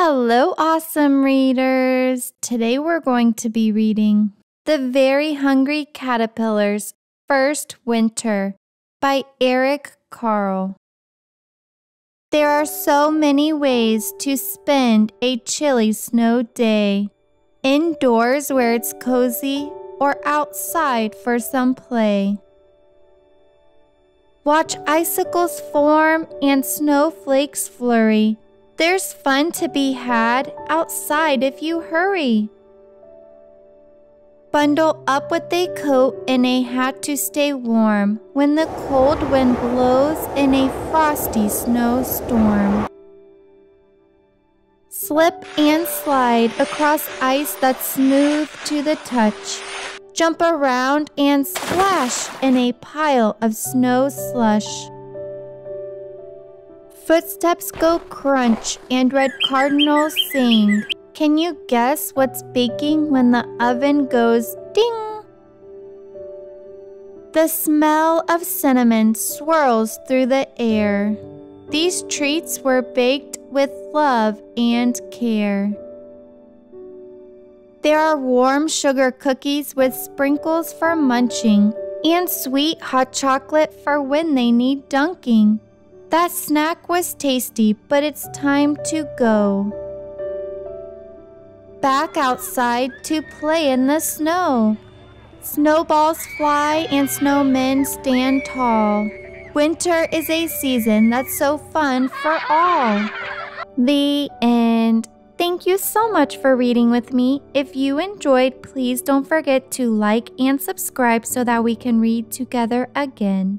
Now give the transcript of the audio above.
Hello, awesome readers! Today we're going to be reading The Very Hungry Caterpillar's First Winter by Eric Carle. There are so many ways to spend a chilly snow day. Indoors where it's cozy or outside for some play. Watch icicles form and snowflakes flurry there's fun to be had outside if you hurry. Bundle up with a coat and a hat to stay warm when the cold wind blows in a frosty snowstorm. Slip and slide across ice that's smooth to the touch. Jump around and splash in a pile of snow slush. Footsteps go crunch and red cardinals sing. Can you guess what's baking when the oven goes ding? The smell of cinnamon swirls through the air. These treats were baked with love and care. There are warm sugar cookies with sprinkles for munching and sweet hot chocolate for when they need dunking. That snack was tasty, but it's time to go. Back outside to play in the snow. Snowballs fly and snowmen stand tall. Winter is a season that's so fun for all. The end. Thank you so much for reading with me. If you enjoyed, please don't forget to like and subscribe so that we can read together again.